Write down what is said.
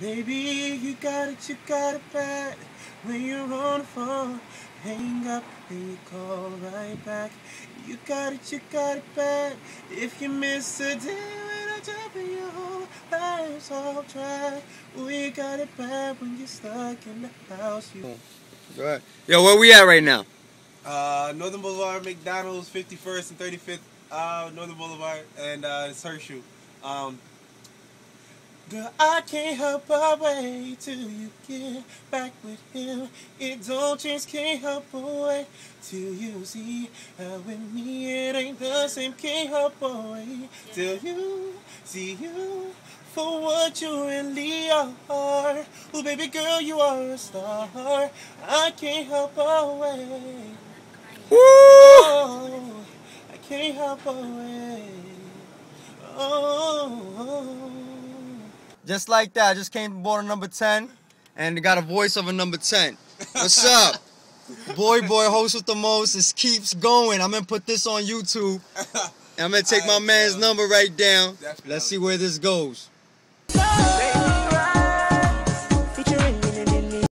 Baby, you got it, you got it bad. When you're on the phone, hang up and you call right back. You got it, you got it bad. If you miss a day when I jump in your whole life's off track. We got it bad when you're stuck in the house. You Go ahead. Yo, where we at right now? Uh, Northern Boulevard, McDonald's, 51st and 35th, uh, Northern Boulevard, and uh, it's Hershey. Um, girl, I can't help but wait till you get back with him. It don't change, can't help but wait till you see how with me it ain't the same. Can't help but wait till you see you for what you really are. Oh, baby girl, you are a star. I can't help but wait. Woo! Oh, I can't help but wait. Oh, Just like that, I just came to board a number 10 and got a voice of a number 10. What's up? boy, boy, host with the most. This keeps going. I'm gonna put this on YouTube. And I'm gonna take my man's number right down. Let's see where this goes.